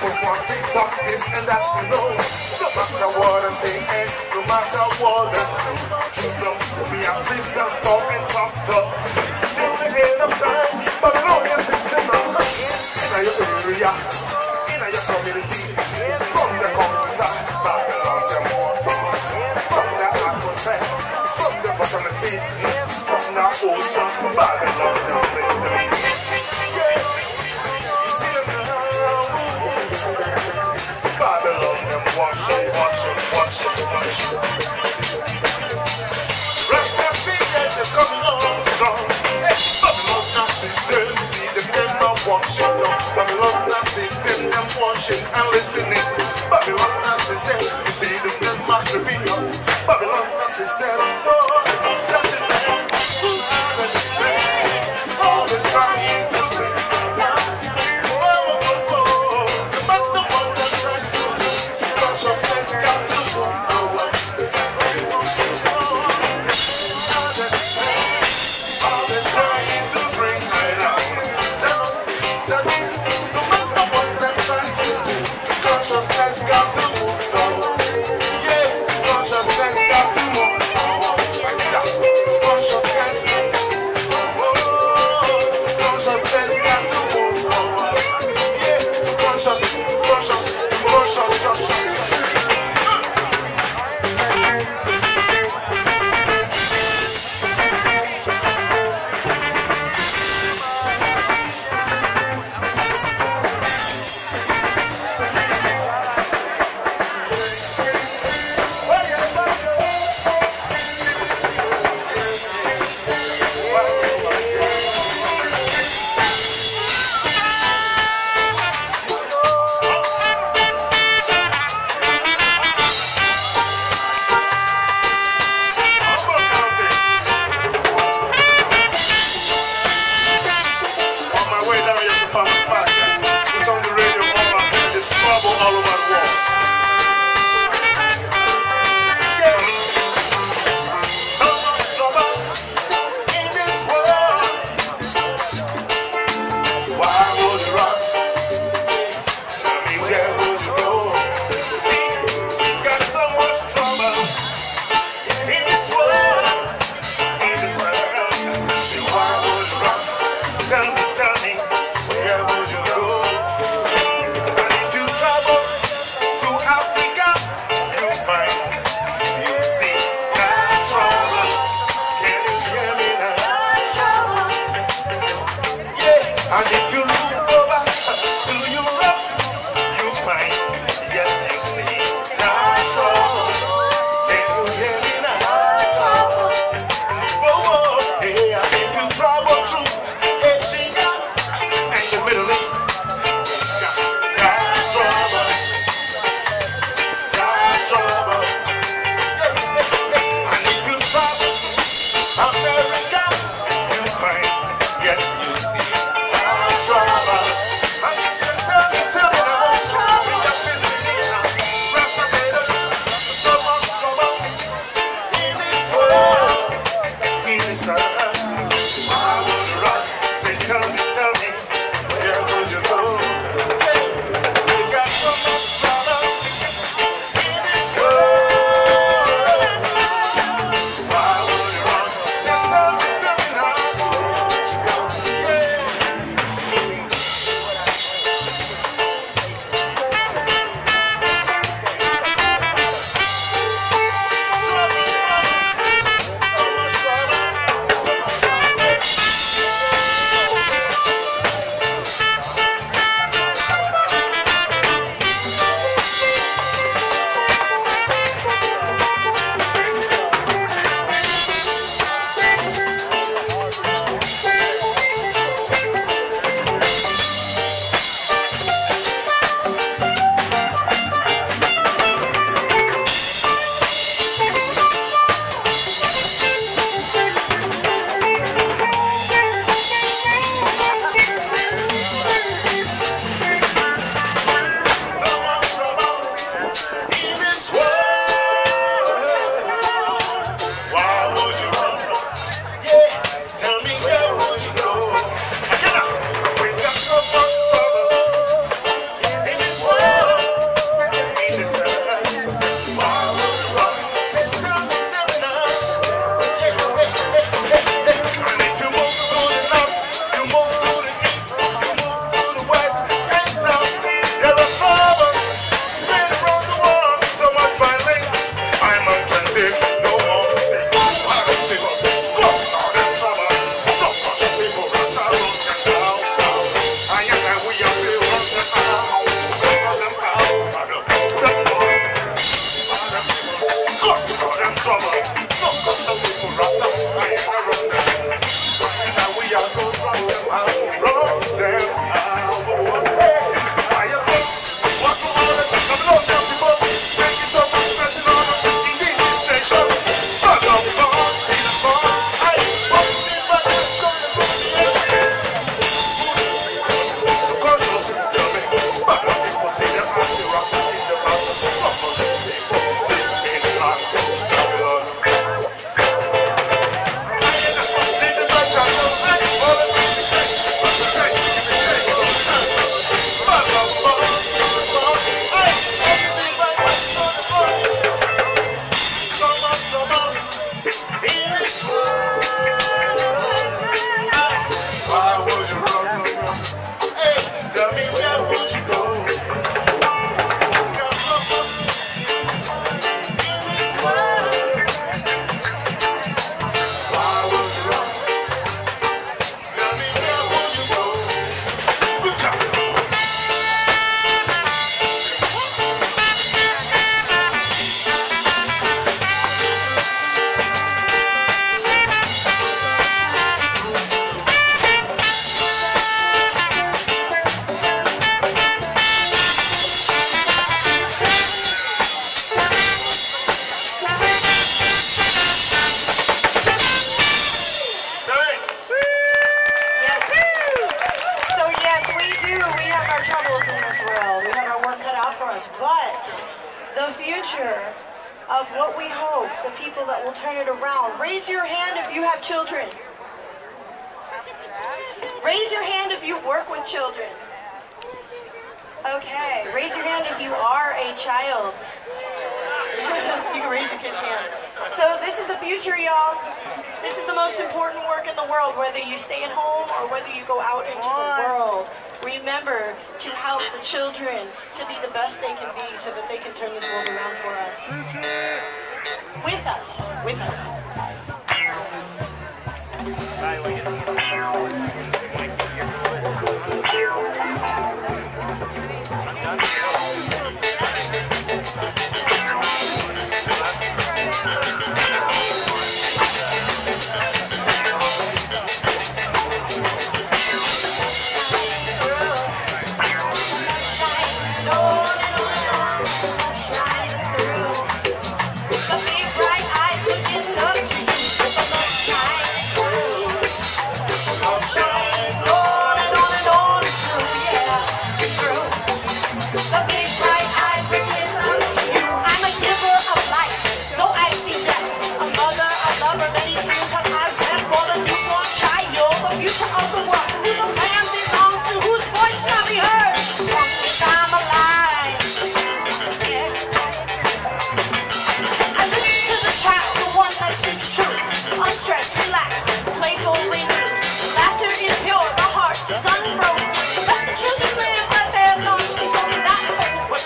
So want to talk this and that, you know. No matter what I'm saying and no matter what I do You know we a Christian talk and talk talk. Till the end of time Babylonian system I'm in an area 멈췄어 Raise your hand if you work with children. Okay, raise your hand if you are a child. you can raise your kid's hand. So this is the future, y'all. This is the most important work in the world, whether you stay at home or whether you go out into the world. Remember to help the children to be the best they can be so that they can turn this world around for us. With us. With us. is unbroken. The children not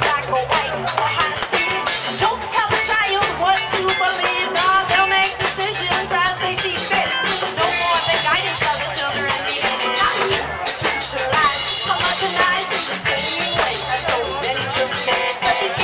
black or white or how to see. Don't tell a child what to believe. They'll make decisions as they see fit. No more than guidance of the children needed. Not in the same way. So many children, but the.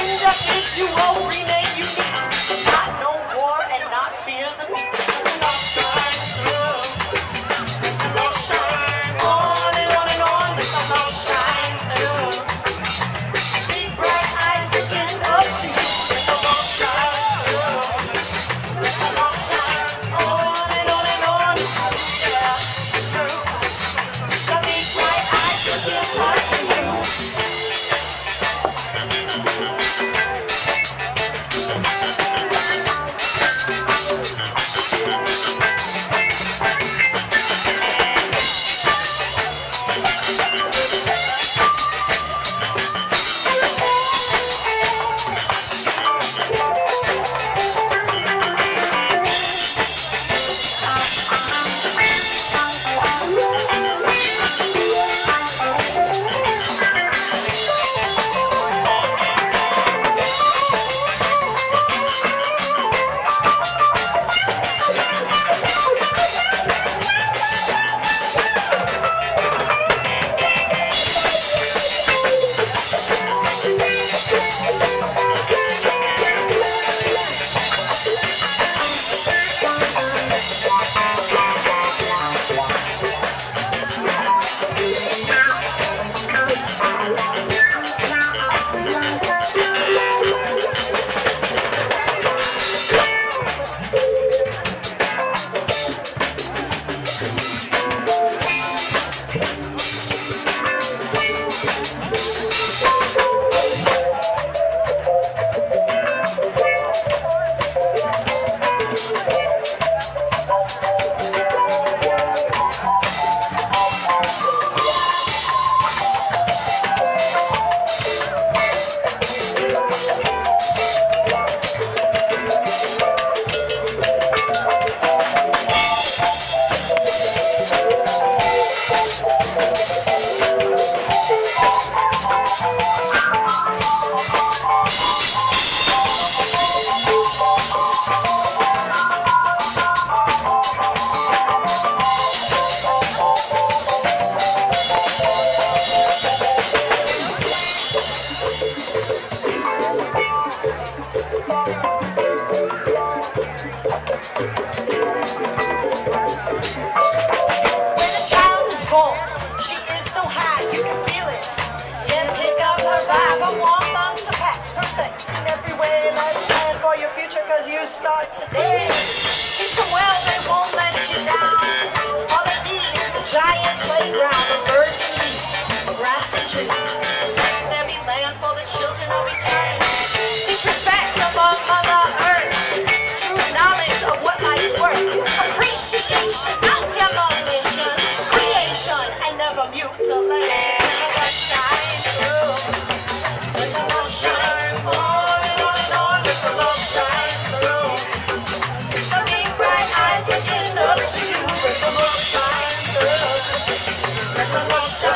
goal. She is so high, you can feel it. Then pick up her vibe, a warmth unsurpassed, perfect in every way. Let's plan for your future, cause you start today. Teach them well, they won't let you down. All they need is a giant playground of birds and bees, grass and trees. There be land for the children of eternity. Teach respect above Mother Earth, true knowledge of what life's worth, appreciation. No.